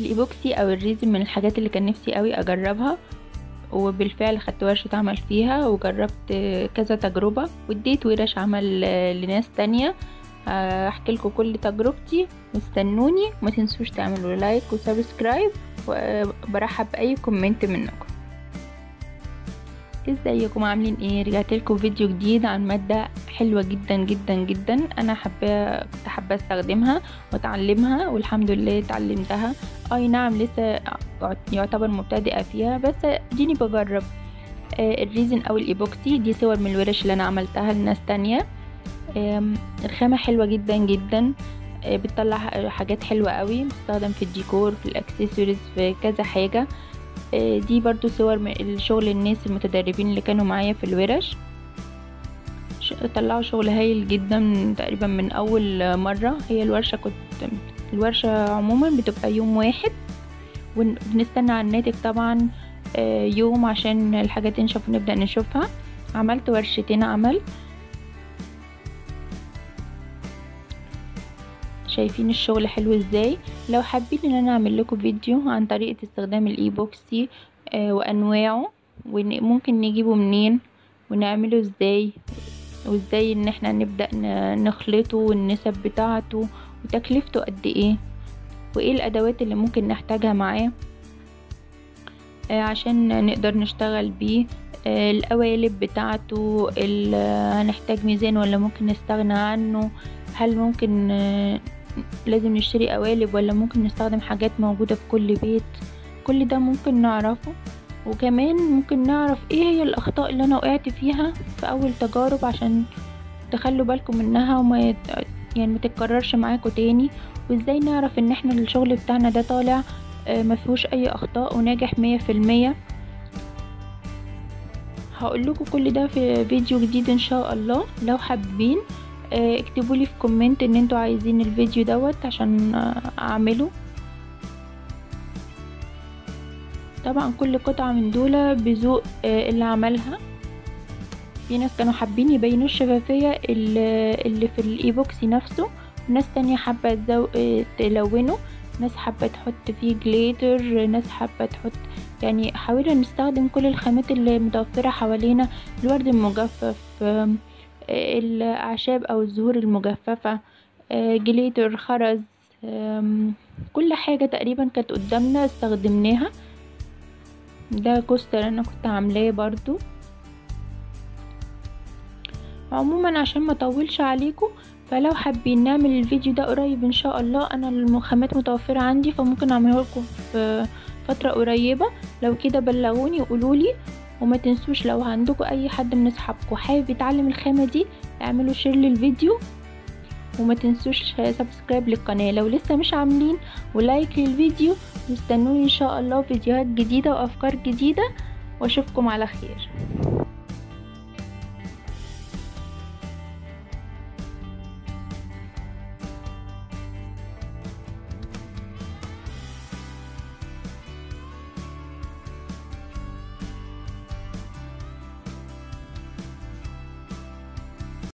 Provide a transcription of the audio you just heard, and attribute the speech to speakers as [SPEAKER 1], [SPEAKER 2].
[SPEAKER 1] الإيبوكسي أو الريزن من الحاجات اللي كان نفسي قوي أجربها وبالفعل خدت ورشة عمل فيها وجربت كذا تجربة واديت ورش عمل لناس تانية هحكي لكم كل تجربتي. واستنوني وما تنسوش تعملوا لايك وسبسكرايب وبرحب بأي كومنت منكم. ازيكم؟ عاملين إيه؟ رجعت لكم فيديو جديد عن مادة حلوة جدا جدا جدا. أنا حابه كنت حابه أستخدمها وأتعلمها والحمد لله اتعلمتها. أي نعم لسه يعتبر مبتدئة فيها بس إديني بجرب. آه الريزن أو الايبوكسي دي صور من الورش اللي أنا عملتها لناس تانية. الخامة حلوة جدا جدا. آه بتطلع حاجات حلوة قوي. بتستخدم في الديكور في الأكسسوارز في كذا حاجة. دي برضو صور من الشغل الناس المتدربين اللي كانوا معايا في الورش. طلعوا شغل هايل جدا تقريبا من أول مرة. هي الورشة كنت الورشة عموما بتبقى يوم واحد. وبنستنى على الناتج طبعا يوم عشان الحاجات تنشف ونبدأ نشوفها. عملت ورشتين عمل. شايفين الشغل حلو إزاي؟ لو حابين إن أنا أعمل لكم فيديو عن طريقة استخدام الايبوكسي آه وأنواعه وممكن نجيبه منين ونعمله إزاي. وازاي ان إحنا نبدأ نخلطه والنسب بتاعته وتكلفته قد إيه وايه الادوات اللي ممكن نحتاجها معاه آه عشان نقدر نشتغل بيه. آه القوالب بتاعته هنحتاج ميزان ولا ممكن نستغنى عنه هل ممكن لازم نشتري قوالب ولا ممكن نستخدم حاجات موجودة في كل بيت. كل ده ممكن نعرفه. وكمان ممكن نعرف إيه هي الأخطاء اللي أنا وقعت فيها في أول تجارب عشان تخلوا بالكم منها وما. يعني ما معاكم تاني وإزاي نعرف إن إحنا الشغل بتاعنا ده طالع ما فيهوش أي أخطاء وناجح مية في المية هقول لكم كل ده في فيديو جديد إن شاء الله لو حابين اكتبوا لي في comment إن أنتوا عايزين الفيديو دوت عشان أعمله طبعا كل قطعة من دول بذوق اللي عملها. في ناس كانوا حابين يبينوا الشفافية اللي في الايبوكسي نفسه. وناس تانية حابة تلونه. ناس حابة تحط فيه جليتر ناس حابة تحط يعني حاولنا نستخدم كل الخامات اللي متوفرة حوالينا. الورد المجفف الأعشاب أو الزهور المجففة جليتر خرز كل حاجة تقريبا كانت قدامنا استخدمناها. ده كوستر أنا كنت عاملاه برضو. عموما عشان ما أطولش عليكم فلو حابين نعمل الفيديو ده قريب إن شاء الله أنا الخامات متوفرة عندي فممكن أعمله لكم في فترة قريبة. لو كده بلغوني وقولولي وما تنسوش لو عندكم أي حد من أصحابكم حابب يتعلم الخامة دي اعملوا share للفيديو. وما تنسوش subscribe للقناة. لو لسه مش عاملين و like للفيديو واستنوني إن شاء الله فيديوهات جديدة وأفكار جديدة. وأشوفكم على خير.